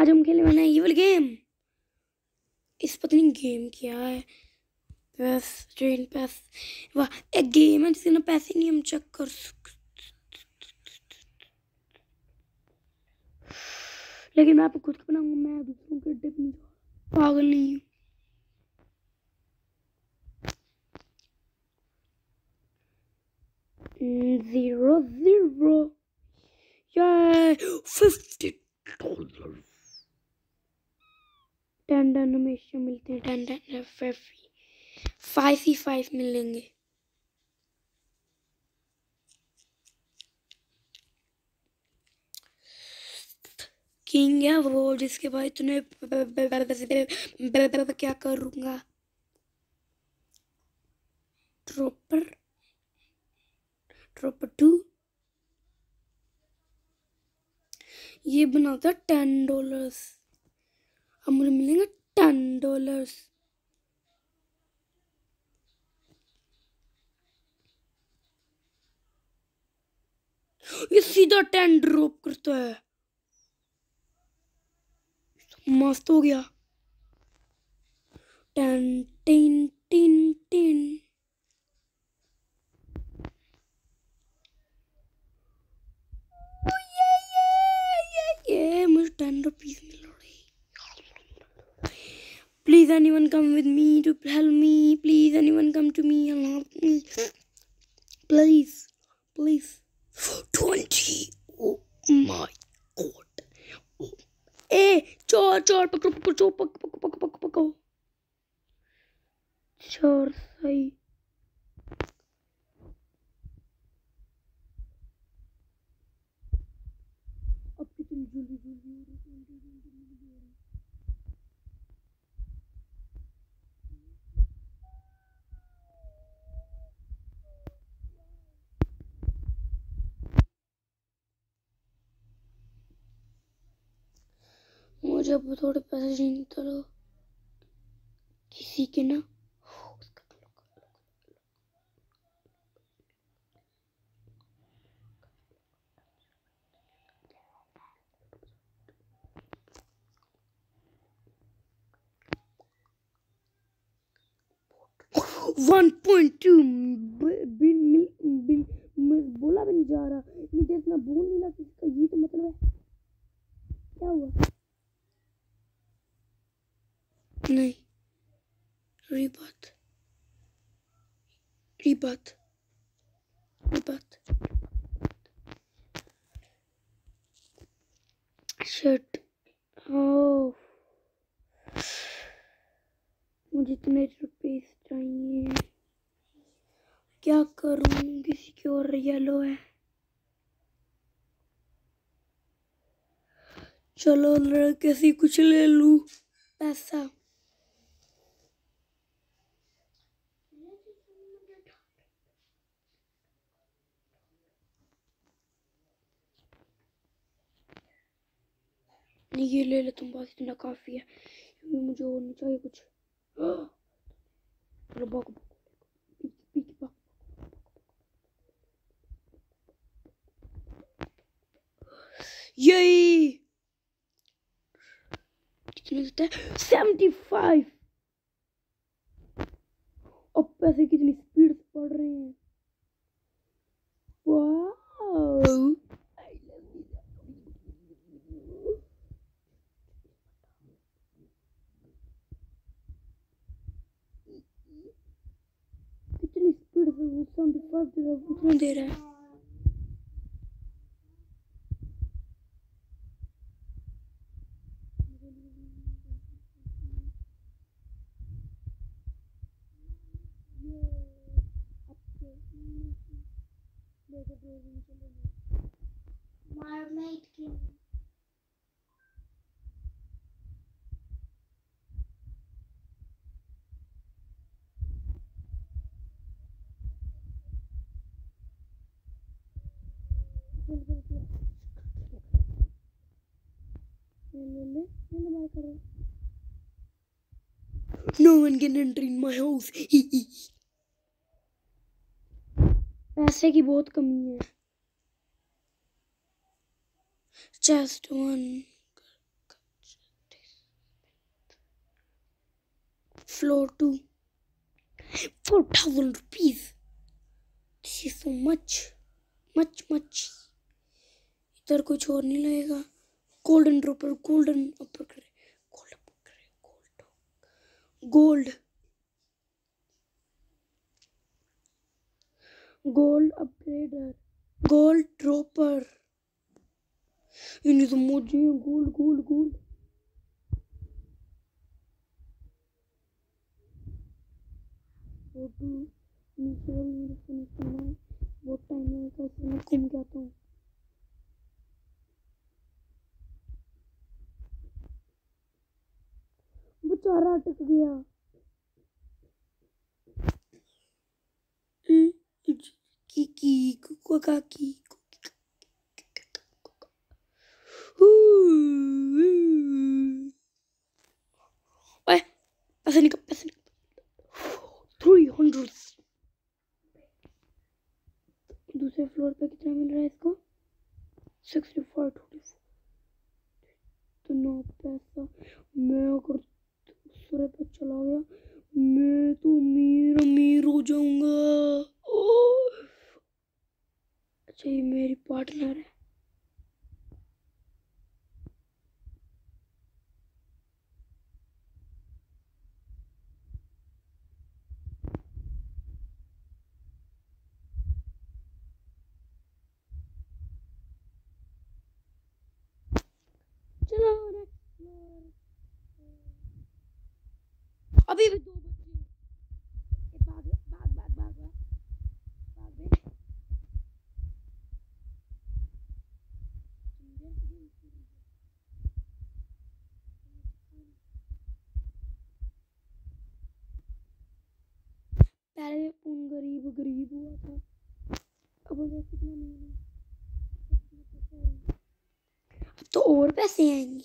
आज हम खेलने वाले हैं ये वाली गेम इस पता नहीं गेम क्या है बस ट्रेन पैस वाह, एक गेम है जिसके ना पैसे नहीं हम चेक कर सकते लेकिन मैं आपको खुद का बनाऊँगा, मैं दूसरों के अड्डे नहीं पागल नहीं हूँ zero zero. Yay! Fifty dollars. Ten done हमेशा मिलते हैं टेन डन फाइव ही फाइव मिलेंगे। किंग है वो जिसके बाद इतने क्या करूँगा? ट्रोपर ट्रोपर टू ये बनाता टेन डॉलर्स अब मुझे मिलेंगे टेन डॉलर्स ये सीधा टेन ड्रॉप करता है। मस्त हो गया। Ten tin tin tin Please, anyone come with me to help me. Please, anyone come to me and help me. Please, please. 20. Oh my god. Oh. Eh, chor, chor, pakro, pakro, pakro, pakro, pakro, pakro. Chor, sorry. मुझे अब थोड़े पैसे चाहिए तो किसी के ना one point two बोला भी नहीं जा रहा। नीचे इतना बोल नहीं रहा किसका ये तो मतलब है। क्या हुआ? नहीं। रीबात रीबात रीबात शर्ट। ओह। मुझे इतने रुपये चाहिए। क्या करूँ? किसी की और येलो है। चलो किसी कुछ ले लूँ। पैसा। ये ले ले तुम बस इतना काफ़ी है। मुझे और नहीं चाहिए कुछ। चलो, भागो यही! कितने देता है? Seventy five. अब पैसे कितनी स्पीड से पड़ रहे हैं वाह कितनी स्पीड से वो सेवेंटी फाइव दे No one can enter in my house. पैसे की बहुत कमी है just one floor to 4000 rupees this is so much much much इधर कुछ और नहीं लगेगा गोल्डन ड्रॉपर गोल्डन अपर करे gold gold gold upgrader gold dropper इन्हें तो मुझे गोल्ड गोल्ड गोल्ड है बहुत टाइम लगेगा इसलिए मैं घूम आता हूँ बेचारा अटक गया। पैसे निकल पैसे निकल। थ्री हंड्रेड दूसरे फ्लोर पे कितना मिल रहा है इसको? सिक्सटी फाइव ट्वेंटी इतना पैसा मैं अगर दूसरे पे चला गया मैं तो अमीर अमीर हो जाऊँगा ओह! अच्छा ये मेरी पार्टनर है चलो. अभी भी दो बच्चे भाग भाग भाग भाग। पहले गरीब गरीब हुआ था अब कितना नहीं अब तो और पैसे आएँगे।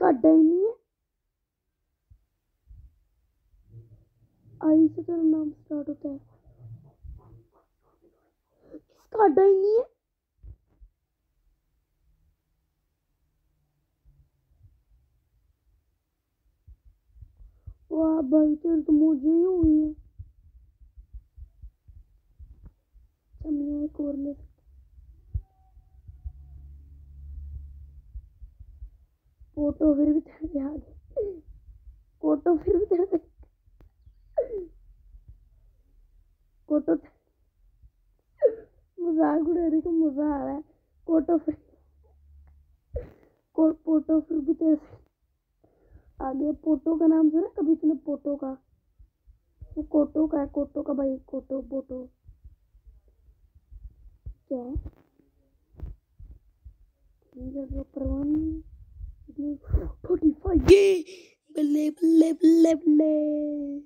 अड्डा है? आई से तेरा नाम स्टार्ट होता है। इसका अड्डा ही नहीं है। वाह भाई तेरे तो मुझे ही हुई है। और ले। फ़ोटो फिर भी तेरे आ गई फ़ोटो फिर भी तेरे फ़ोटो मज़ाक उड़ा रही मज़ा आ रहा है। फ़ोटो फिर फ़ोटो फिर भी तेरे आगे पोटो का नाम सुना कभी तूने पोटो का? वो कोटो का है, कोटो का भाई, कोटो, पोटो। क्या है? फोर्टी फाइव ये बल्ले बल्ले बल्ले बल्ले।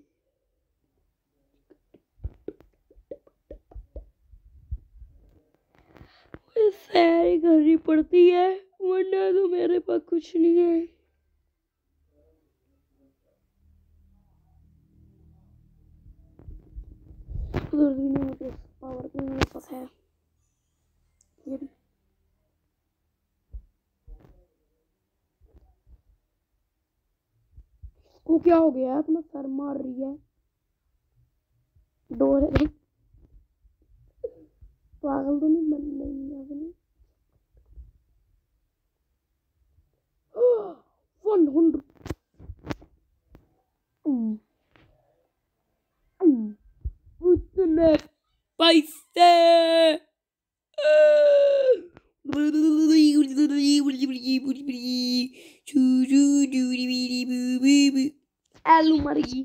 सैरी करनी पड़ती है, वरना तो मेरे पास कुछ नहीं है। उधर भी नहीं मुझे पावर भी मेरे पास है ये भी इसको क्या हो गया अपना सर मार रही है डोर पागल तो नहीं बन रही है वन हंड्रेड उतने पैसे आलू मर गई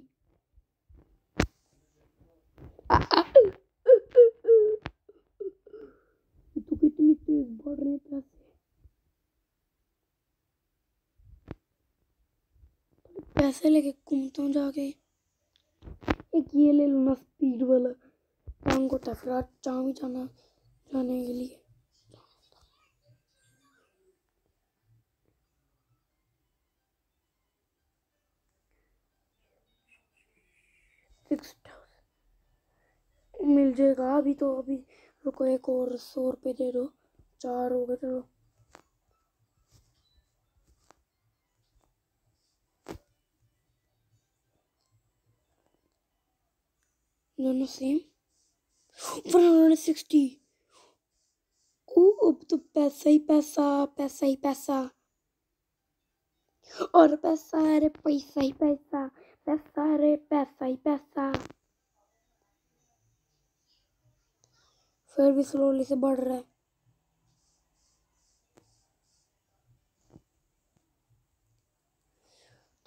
ये तो कितनी तेज बढ़ रहे हैं पैसे पैसे लेके घूमता हूँ जाके एक ये ले लो ना स्पीड वाला शाम को तफराज चाँवी जाना जाने के लिए। मिल जाएगा अभी तो अभी रुको एक और सौ रुपये दे दो। चार हो गए, चलो। दोनों सेम वन हंड्रेड सिक्सटी ओ अब तो पैसा ही पैसा पैसा ही पैसा और पैसा अरे पैसा ही पैसा पैसा अरे पैसा ही पैसा फिर भी स्लोली से बढ़ रहा है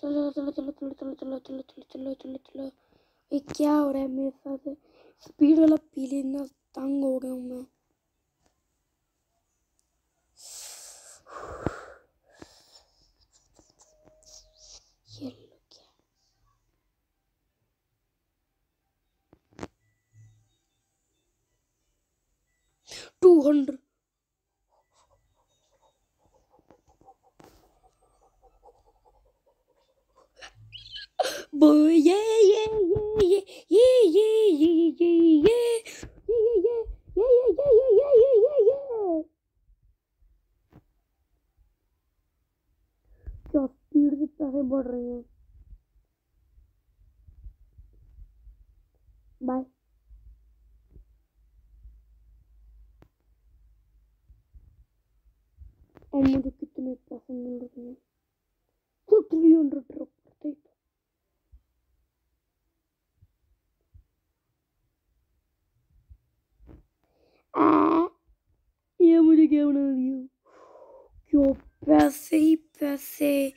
चलो चलो चलो चलो चलो चलो चलो चलो चलो चलो ये क्या हो रहा है मेरे साथ स्पीड वाला पीले ना तंग हो गया हूँ मैं। borrinha. vai El é mundo que tenéis pasando en los niños. Otro y un otro. Ah! E a mulher que é um navio. Que eu passei, passei.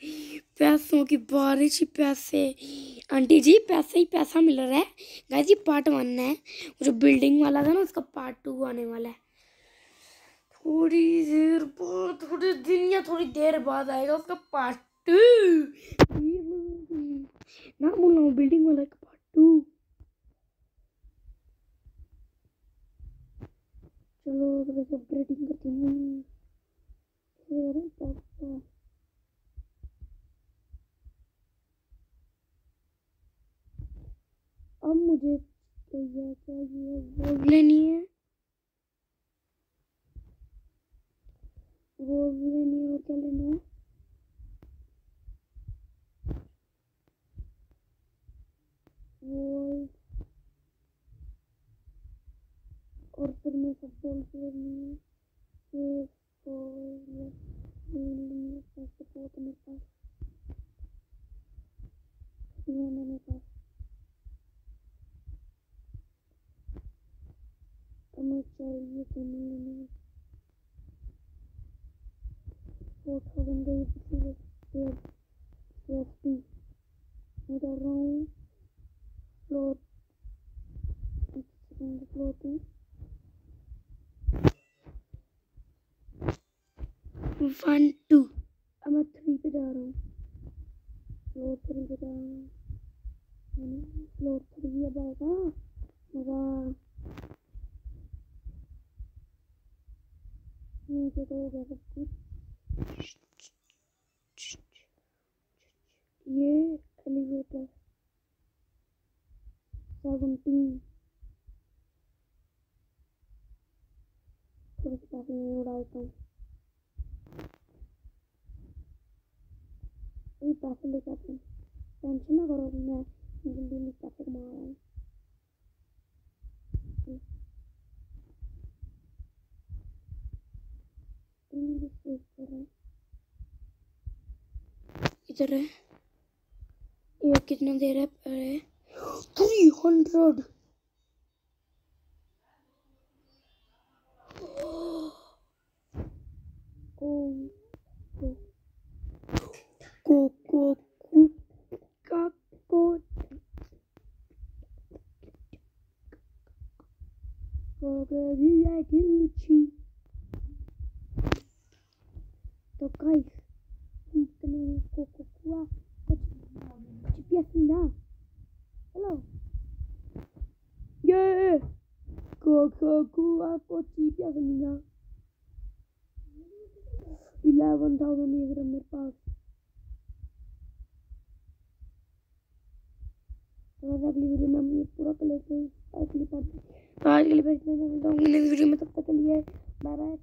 पैसे की बारिश, पैसे। आंटी जी, पैसे ही पैसा मिल रहा है। गाय जी पार्ट वन है। जो बिल्डिंग वाला था ना, उसका पार्ट टू आने वाला है। थोड़ी देर बाद, थोड़ी दिन या थोड़ी देर बाद आएगा उसका पार्ट टू ना बोल रहा हूँ बिल्डिंग वाला का पार्ट टू चलो थोड़ा सा अपग्रेडिंग करती हूँ इसे करें पैसा अब मुझे चाहिए चाहिए वो लेनी है वो भी लेनी है और क्या लेना है वो और फिर मैं सब बोल के लेनी है ये तो ये लेनी है पैसे बहुत है मेरे पास ये है मेरे पास हमें चाहिए तो नहीं लेनी है फोर थाउज़ेंड गई पिछले शेयर शेयर टी मैं कर रहा हूँ floor floor two one two अब मैं थ्री पे जा रहा हूँ फ्लोर थ्री पे जा रहा हूँ फ्लोर थ्री अब आएगा मज़ा नीचे तो हो गया सब कुछ ये एलिवेटर सेवनटीन थोड़े से मैं उड़ा देता हूँ पैसे लेके आते हैं टेंशन ना करो मैं जल्दी में पैसे कमा रहा हूँ इधर है ये कितना दे रहा है अरे थ्री हंड्रेड को को का को Poveria Gucci. तो गाइस इतने को को कुछ ना हेलो ये को को ना इलेवन थाउज़ेंड ये मेरे पास। तो अगली वीडियो में हम ये पूरा हैं अगली पार्ट तो आज के लिए बस इतना मिलता हूँ नेक्स्ट वीडियो में, तब तक के लिए। Bye bye